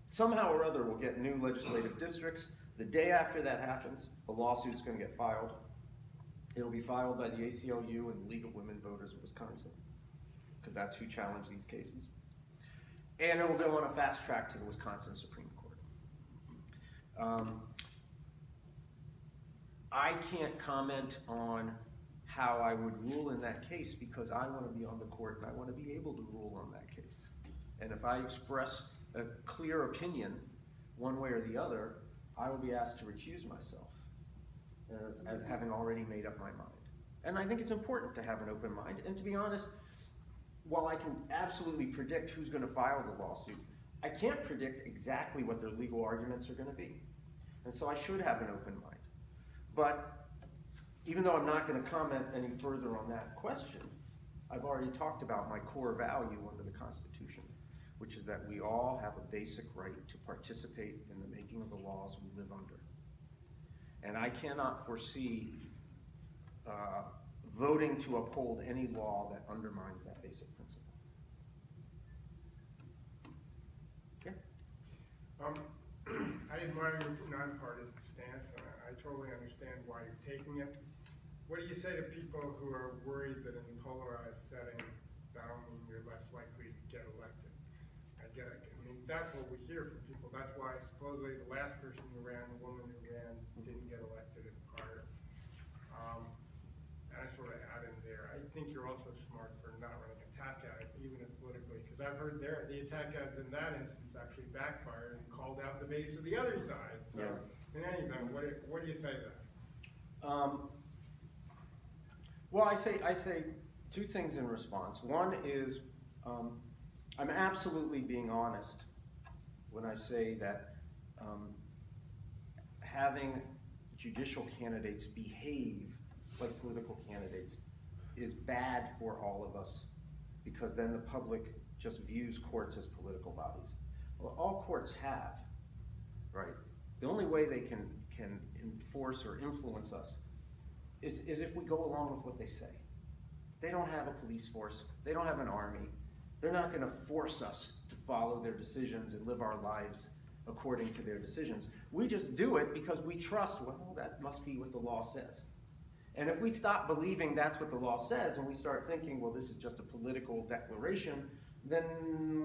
Somehow or other, we'll get new legislative districts. The day after that happens, a lawsuit's gonna get filed. It'll be filed by the ACLU and the League of Women Voters of Wisconsin, because that's who challenged these cases. And it will go on a fast track to the Wisconsin Supreme Court. Um, I can't comment on how I would rule in that case because I want to be on the court and I want to be able to rule on that case. And if I express a clear opinion, one way or the other, I will be asked to recuse myself as, as having already made up my mind. And I think it's important to have an open mind. And to be honest, while I can absolutely predict who's going to file the lawsuit, I can't predict exactly what their legal arguments are going to be. And so I should have an open mind. But even though I'm not going to comment any further on that question, I've already talked about my core value under the Constitution, which is that we all have a basic right to participate in the making of the laws we live under. And I cannot foresee uh, voting to uphold any law that undermines that basic principle. Yeah? Um, I admire your nonpartisan stance, and I- I totally understand why you're taking it. What do you say to people who are worried that in a polarized setting, that'll mean you're less likely to get elected? I get it, I mean, that's what we hear from people, that's why supposedly the last person who ran, the woman who ran, didn't get elected in prior. Um, and I sort of add in there, I think you're also smart for not running attack ads, even if politically, because I've heard there, the attack ads in that instance actually backfired and called out the base of the other side, so. Yeah. In any event, what do, what do you say to that? Um, well, I say, I say two things in response. One is, um, I'm absolutely being honest when I say that um, having judicial candidates behave like political candidates is bad for all of us because then the public just views courts as political bodies. Well, all courts have, right? The only way they can, can enforce or influence us is, is if we go along with what they say. They don't have a police force, they don't have an army. They're not gonna force us to follow their decisions and live our lives according to their decisions. We just do it because we trust, well, that must be what the law says. And if we stop believing that's what the law says and we start thinking, well, this is just a political declaration, then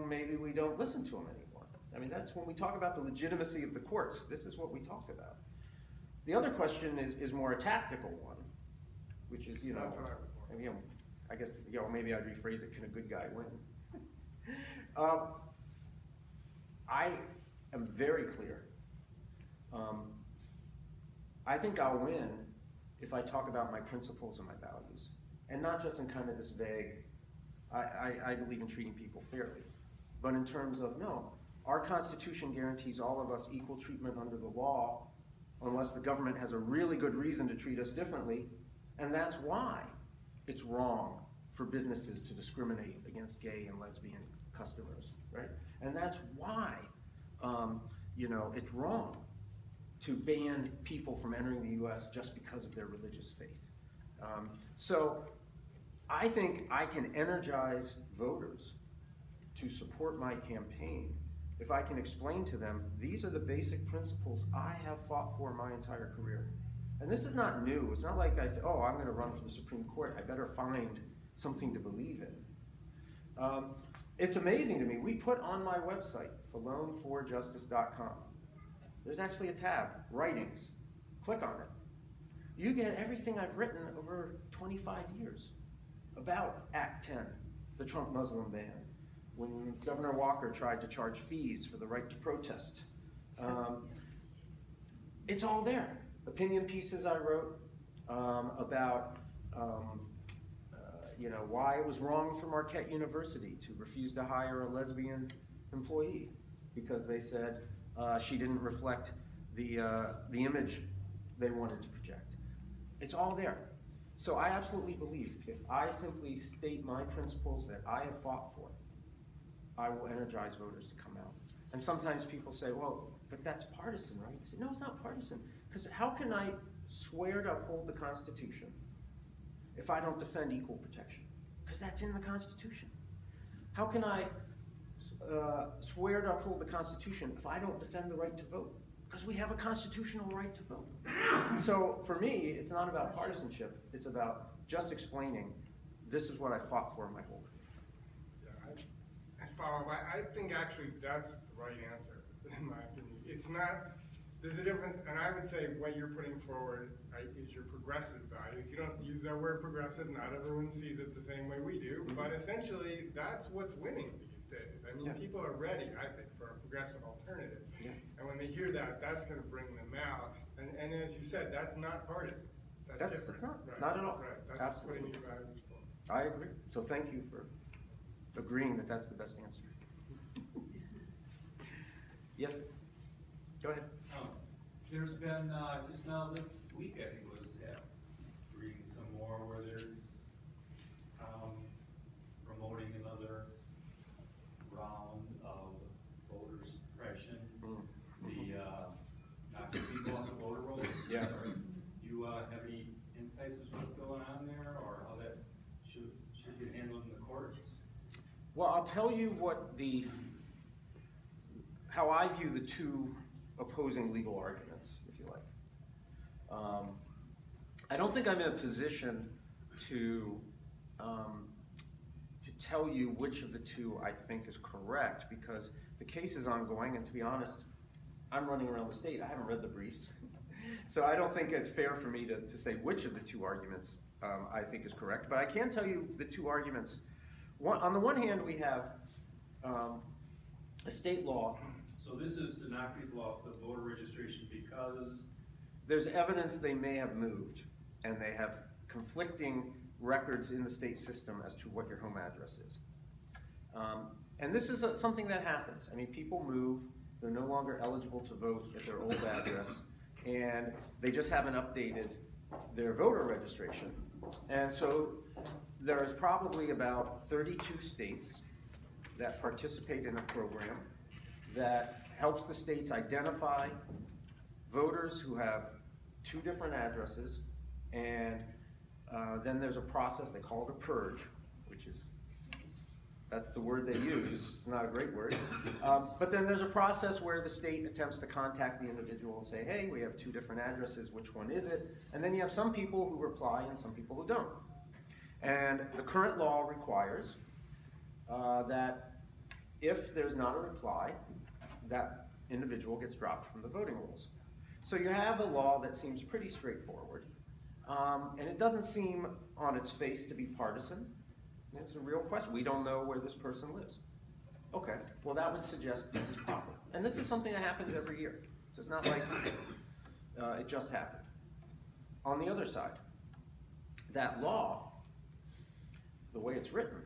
maybe we don't listen to them anymore. I mean, that's when we talk about the legitimacy of the courts, this is what we talk about. The other question is, is more a tactical one, which is, you know, That's what I was wondering. you know, I guess, you know, maybe I'd rephrase it, can a good guy win? Um, I am very clear. Um, I think I'll win if I talk about my principles and my values, and not just in kind of this vague, I, I, I believe in treating people fairly, but in terms of, no, our Constitution guarantees all of us equal treatment under the law unless the government has a really good reason to treat us differently, and that's why it's wrong for businesses to discriminate against gay and lesbian customers, right? And that's why, um, you know, it's wrong to ban people from entering the U.S. just because of their religious faith. Um, so I think I can energize voters to support my campaign if I can explain to them these are the basic principles I have fought for my entire career. And this is not new. It's not like I say, oh, I'm going to run for the Supreme Court. I better find something to believe in. Um, it's amazing to me. We put on my website, falloneforjustice.com, there's actually a tab, Writings. Click on it. You get everything I've written over 25 years about Act 10, the Trump Muslim ban, when Governor Walker tried to charge fees for the right to protest. Um, it's all there. Opinion pieces I wrote um, about um, uh, you know, why it was wrong for Marquette University to refuse to hire a lesbian employee because they said uh, she didn't reflect the, uh, the image they wanted to project. It's all there. So I absolutely believe if I simply state my principles that I have fought for, I will energize voters to come out. And sometimes people say, well, but that's partisan, right? I say, no, it's not partisan. Because how can I swear to uphold the Constitution if I don't defend equal protection? Because that's in the Constitution. How can I uh, swear to uphold the Constitution if I don't defend the right to vote? Because we have a constitutional right to vote. So for me, it's not about partisanship. It's about just explaining this is what I fought for my whole career. I, I, I think actually that's the right answer, in my opinion. It's not, there's a difference, and I would say what you're putting forward, right, is your progressive values. You don't use that word progressive, not everyone sees it the same way we do, but essentially, that's what's winning these days. I mean, Yeah. people are ready, I think, for a progressive alternative. Yeah. And when they hear that, that's gonna bring them out, and, and as you said, that's not partisan. That's That's- different. it's not. Right, Not at all. Right, that's Absolutely. putting your values forward. I agree. So thank you for agreeing that that's the best answer. Yes. Go ahead. There's been, uh, just now this week, I think was, yeah, reading some more where they're, um, promoting another round of voter suppression. Mm. The, uh, knocking people off the voter rolls. Yeah. You, uh, have any insights as to what's going on there, or how that should, should get handled in the courts? Well, I'll tell you what the, how I view the two opposing legal arguments, if you like. Um, I don't think I'm in a position to, um, to tell you which of the two I think is correct, because the case is ongoing, and to be honest, I'm running around the state, I haven't read the briefs. So I don't think it's fair for me to, to say which of the two arguments um, I think is correct, but I can tell you the two arguments. One, on the one hand, we have um, a state law. So this is to knock people off the voter registration because There's evidence they may have moved, and they have conflicting records in the state system as to what your home address is. Um, and this is a, something that happens. I mean, people move, they're no longer eligible to vote at their old address, and they just haven't updated their voter registration. And so there's probably about 32 states that participate in a program that helps the states identify voters who have two different addresses, and uh, then there's a process, they call it a purge, which is, that's the word they use, it's not a great word. Um, But then there's a process where the state attempts to contact the individual and say, hey, we have two different addresses, which one is it? And then you have some people who reply and some people who don't. And the current law requires uh, that if there's not a reply, that individual gets dropped from the voting rolls. So you have a law that seems pretty straightforward, um, and it doesn't seem on its face to be partisan. It's a real question. We don't know where this person lives. Okay, well, that would suggest this is proper. And this is something that happens every year. So it's not like uh, it just happened. On the other side, that law, the way it's written,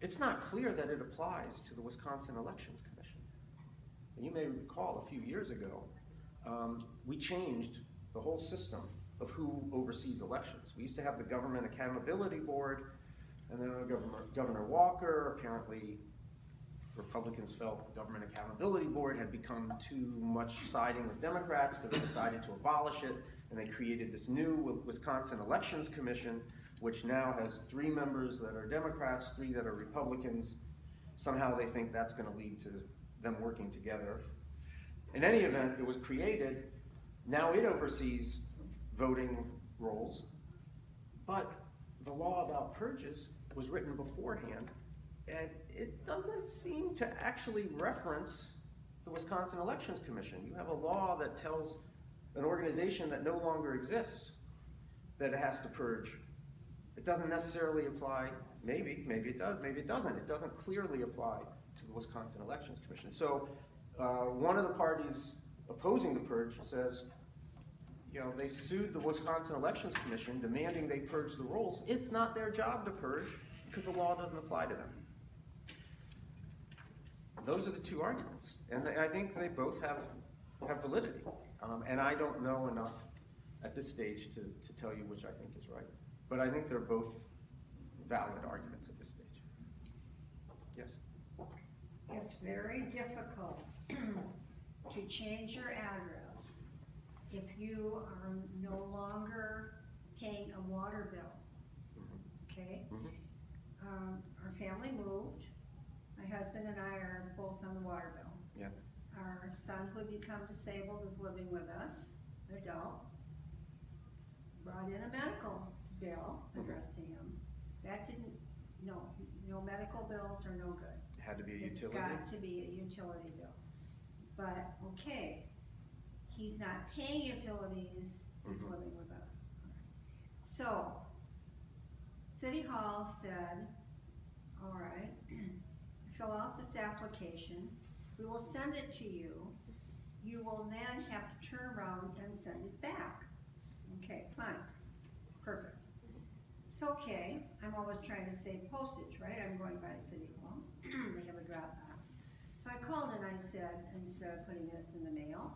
it's not clear that it applies to the Wisconsin Elections Commission. And you may recall a few years ago, um, we changed the whole system of who oversees elections. We used to have the Government Accountability Board, and then Governor, Governor Walker, apparently Republicans felt the Government Accountability Board had become too much siding with Democrats, so they decided to abolish it, and they created this new Wisconsin Elections Commission, which now has three members that are Democrats, three that are Republicans. Somehow they think that's gonna lead to them working together. In any event, it was created, now it oversees voting rolls, but the law about purges was written beforehand, and it doesn't seem to actually reference the Wisconsin Elections Commission. You have a law that tells an organization that no longer exists that it has to purge. It doesn't necessarily apply, maybe, maybe it does, maybe it doesn't. It doesn't clearly apply to the Wisconsin Elections Commission. So uh, one of the parties opposing the purge says, you know, they sued the Wisconsin Elections Commission demanding they purge the rolls. It's not their job to purge because the law doesn't apply to them. Those are the two arguments, and I think they both have, have validity. Um, and I don't know enough at this stage to, to tell you which I think is right. But I think they're both valid arguments at this stage. Yes? It's very difficult to change your address if you are no longer paying a water bill, okay? Mhm. Um, our family moved, my husband and I are both on the water bill. Yeah. Our son who had become disabled is living with us, adult. Brought in a medical bill addressed to him. That didn't, no, no medical bills are no good. It had to be a It's utility? got to be a utility bill. But, okay, he's not paying utilities, he's Mhm. living with us. So, City Hall said, all right, fill out this application, we will send it to you. You will then have to turn around and send it back. Okay, fine, perfect. It's okay, I'm always trying to save postage, right? I'm going by City Hall, they have a Dropbox. So I called and I said, instead of putting this in the mail,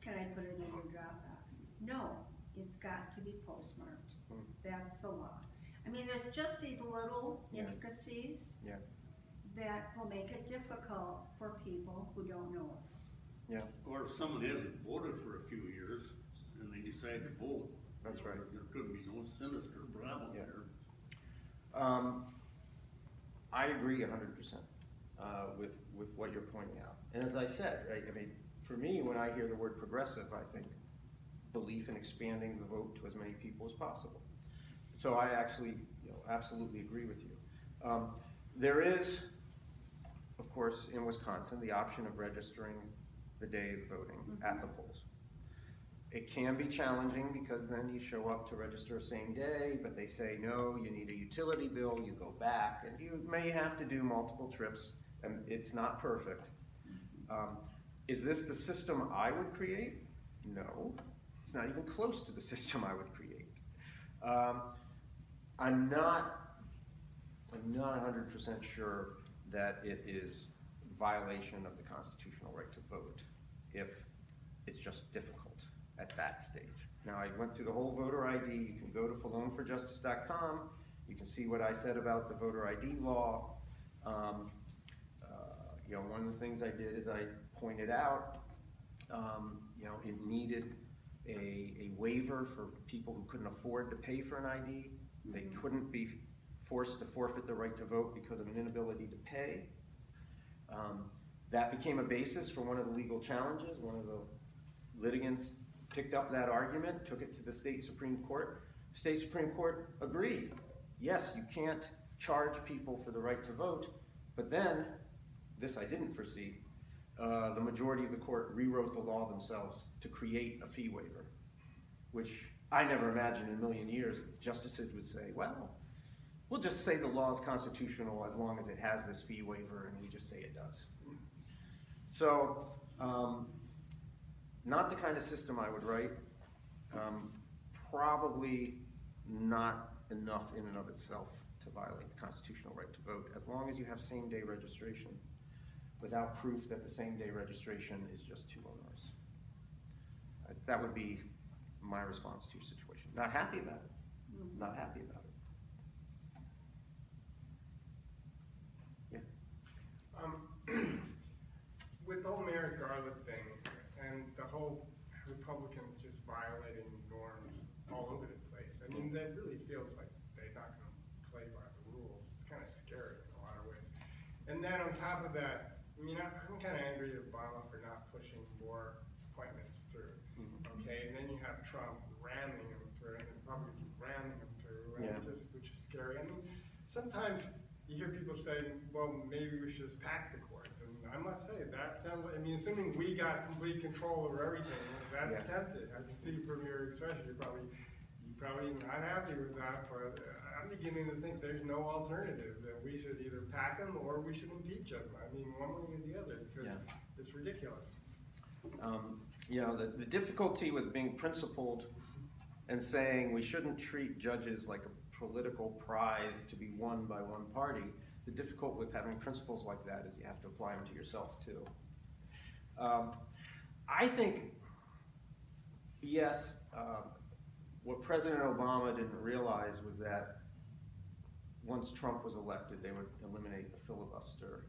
can I put it in your Dropbox? No, it's got to be postmarked. Hmm. That's the law. I mean, there's just these little Yeah. intricacies Yeah. that will make it difficult for people who don't know us. Yeah, Or if someone hasn't voted for a few years and they decide to vote. That's right. There could be no sinister problem Yeah. there. Um, I agree hundred percent, uh, with, with what you're pointing out. And as I said, right, I mean, for me, when I hear the word progressive, I think belief in expanding the vote to as many people as possible. So I actually, you know, absolutely agree with you. Um, there is, of course, in Wisconsin, the option of registering the day of voting at the polls. It can be challenging because then you show up to register same day, but they say, no, you need a utility bill, you go back, and you may have to do multiple trips, and it's not perfect. Um, is this the system I would create? No, it's not even close to the system I would create. Um, I'm not, I'm not hundred percent sure that it is violation of the constitutional right to vote if it's just difficult at that stage. Now, I went through the whole voter ID, you can go to FalloneForJustice.com, you can see what I said about the voter ID law. Um, you know, one of the things I did is I pointed out, um, you know, it needed a, a waiver for people who couldn't afford to pay for an ID. They couldn't be forced to forfeit the right to vote because of an inability to pay. Um, that became a basis for one of the legal challenges. One of the litigants picked up that argument, took it to the state Supreme Court. State Supreme Court agreed. Yes, you can't charge people for the right to vote, but then, this I didn't foresee, uh, the majority of the court rewrote the law themselves to create a fee waiver, which I never imagined in a million years justices would say, well, we'll just say the law is constitutional as long as it has this fee waiver, and we just say it does. So, um, not the kind of system I would write. Um, probably not enough in and of itself to violate the constitutional right to vote, as long as you have same-day registration without proof that the same-day registration is just too onerous. Uh, That would be my response to your situation. Not happy about it, not happy about it. Um, with the whole Merrick Garland thing and the whole Republicans just violating norms all over the place, I mean, that really feels like they're not gonna play by the rules. It's kinda scary in a lot of ways. And then on top of that, I mean, I'm, I'm kinda angry at Obama for not pushing more appointments through. Mm-hmm. Okay, and then you have Trump ramming him through, and Republicans ramming him through, and Yeah. just, which is scary. I mean, sometimes you hear people say, well, maybe we should just pack the courts, and I must say, that sounds, I mean, assuming we got complete control over everything, that's Yeah. tempting. I can see from your expression, you're probably, probably not happy with that, but I'm beginning to think there's no alternative, that we should either pack them or we should impeach them. I mean, one way or the other, because Yeah. it's ridiculous. Um, you know, the, the difficulty with being principled and saying we shouldn't treat judges like a political prize to be won by one party, the difficult with having principles like that is you have to apply them to yourself too. Um, I think, yes, uh, what President Obama didn't realize was that once Trump was elected, they would eliminate the filibuster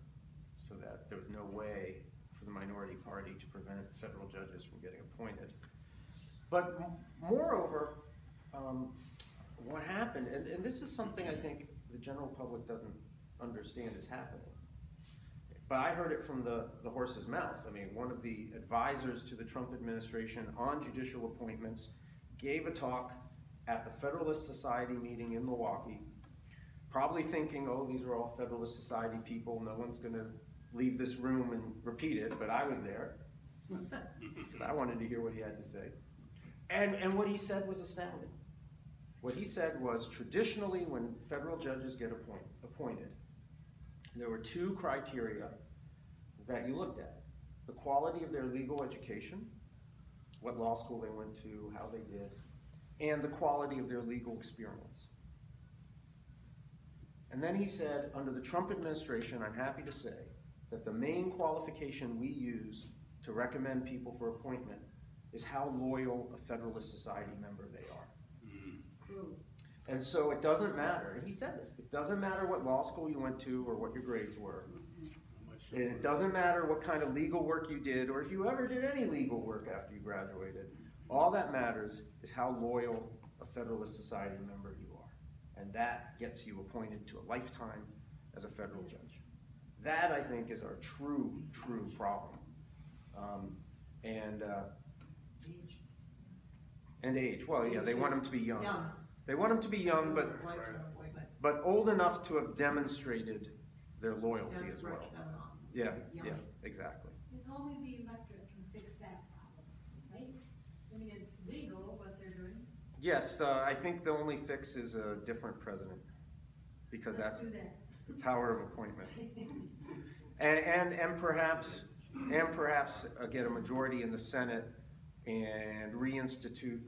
so that there was no way for the minority party to prevent federal judges from getting appointed. But moreover, um, what happened, and, and this is something I think the general public doesn't understand is happening. But I heard it from the, the horse's mouth. I mean, one of the advisors to the Trump administration on judicial appointments gave a talk at the Federalist Society meeting in Milwaukee, probably thinking, oh, these are all Federalist Society people, no one's gonna leave this room and repeat it, but I was there. Because I wanted to hear what he had to say. And, and what he said was astounding. What he said was traditionally, when federal judges get appoint, appointed, there were two criteria that you looked at the quality of their legal education, what law school they went to, how they did, and the quality of their legal experience. And then he said, under the Trump administration, I'm happy to say that the main qualification we use to recommend people for appointment is how loyal a Federalist Society member they are. Mm. And so it doesn't matter, and he said this, it doesn't matter what law school you went to or what your grades were. And it doesn't matter what kind of legal work you did or if you ever did any legal work after you graduated. All that matters is how loyal a Federalist Society member you are. And that gets you appointed to a lifetime as a federal judge. That, I think, is our true, true problem. Um, and, uh, Age. and age, well, yeah, they want them to be young. Young. They want them to be young, but, but old enough to have demonstrated their loyalty as well. Right. Yeah, yeah, exactly. And only the electorate can fix that problem, right? I mean, it's legal what they're doing. Yes, uh, I think the only fix is a different president, because Let's that's do that. the power of appointment. And, and, and perhaps, and perhaps uh, get a majority in the Senate and reinstitute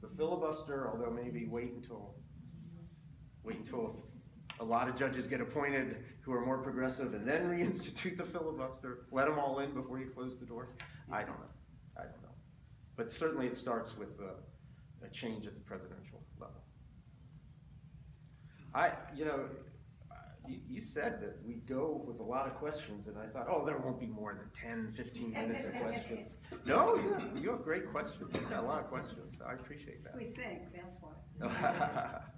the filibuster, although maybe wait until, wait until a lot of judges get appointed who are more progressive and then reinstitute the filibuster, let them all in before you close the door. I don't know, I don't know. But certainly it starts with a, a change at the presidential level. I, you know, you, you said that we go with a lot of questions, and I thought, oh, there won't be more than 10, 15 minutes of questions. No, you have, you have great questions. You got a lot of questions. I appreciate that. We think, that's why.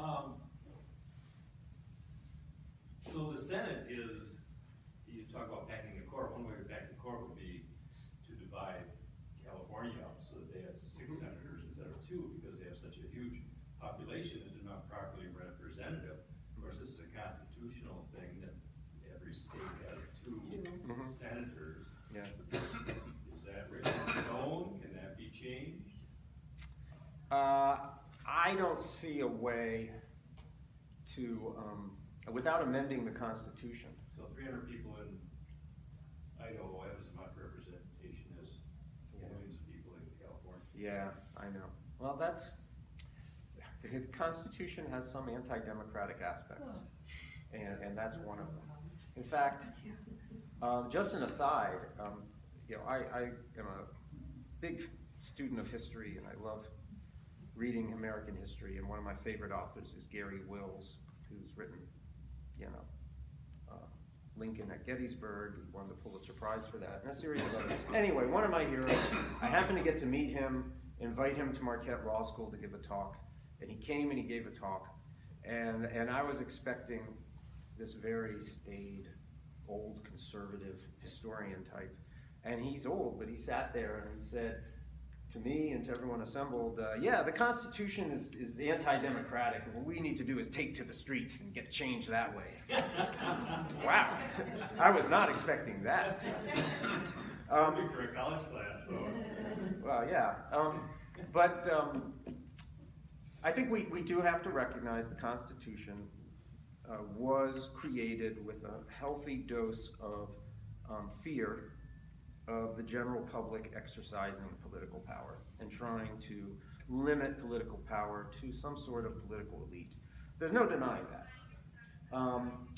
sure. Um, so the Senate is, you talk about packing the court, one way to pack the court would be to divide California up so that they have six senators instead of two, because they have such a huge population and they're not properly representative. Of course, this is a constitutional thing that every state has two Mhm. senators. Yeah. Is that written in stone? Can that be changed? Uh, I don't see a way to, um, without amending the Constitution. So three hundred people in Idaho have as much representation as millions of people in California. Yeah, I know. Well, that's, the Constitution has some anti-democratic aspects, and, and that's one of them. In fact, um, just an aside, um, you know, I, I am a big student of history, and I love reading American history, and one of my favorite authors is Garry Wills, who's written, you know, uh, Lincoln at Gettysburg, he won the Pulitzer Prize for that, and a series of others. Anyway, one of my heroes, I happened to get to meet him, invite him to Marquette Law School to give a talk, and he came and he gave a talk, and, and I was expecting this very staid, old conservative historian type, and he's old, but he sat there and he said, to me and to everyone assembled, uh, yeah, the Constitution is, is anti-democratic. What we need to do is take to the streets and get change that way. wow, I was not expecting that. Um, for a college class, though. well, yeah, um, but um, I think we, we do have to recognize the Constitution uh, was created with a healthy dose of um, fear of the general public exercising political power and trying to limit political power to some sort of political elite. There's no denying that. Um,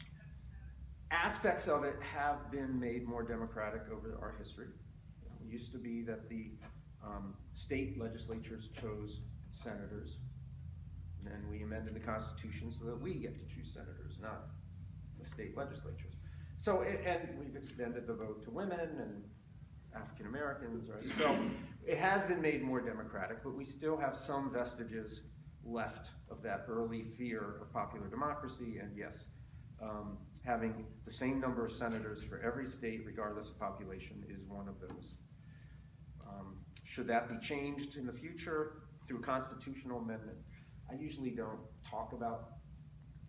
aspects of it have been made more democratic over our history. It used to be that the um, state legislatures chose senators, and we amended the Constitution so that we get to choose senators, not the state legislatures. So, and we've extended the vote to women and African Americans, right? So it has been made more democratic, but we still have some vestiges left of that early fear of popular democracy, and yes, um, having the same number of senators for every state, regardless of population, is one of those. Um, Should that be changed in the future through constitutional amendment? I usually don't talk about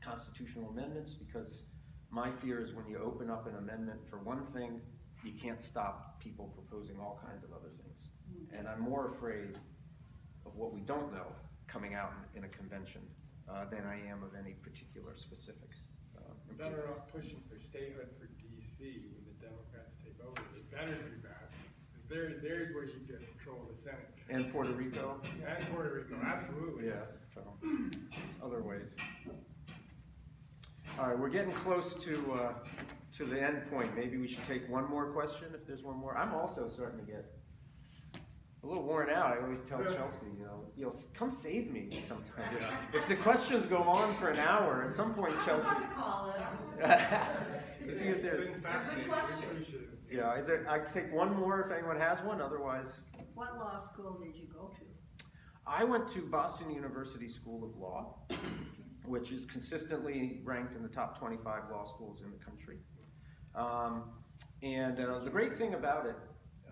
constitutional amendments because my fear is when you open up an amendment for one thing, you can't stop people proposing all kinds of other things. And I'm more afraid of what we don't know coming out in in a convention uh, than I am of any particular specific. uh, We're better off pushing for statehood for DC when the Democrats take over. They better do that, because there, there's where you get control of the Senate. And Puerto Rico, And Puerto Rico, absolutely. yeah, so, there's other ways. All right, we're getting close to, uh, to the end point. Maybe we should take one more question, if there's one more. I'm also starting to get a little worn out. I always tell Chelsea, you know, you know, come save me sometime. If- If the questions go on for an hour, at some point Chelsea. You see if there's, It's been fascinating, we appreciate yeah, is there, I can take one more if anyone has one, otherwise. What law school did you go to? I went to Boston University School of Law, which is consistently ranked in the top 25 law schools in the country. Um, and uh, the great thing about it,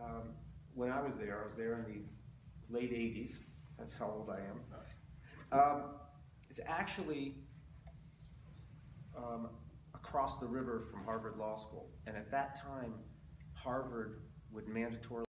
um, when I was there, I was there in the late 80s. That's how old I am. Um, it's actually um, across the river from Harvard Law School. And at that time, Harvard would mandatorily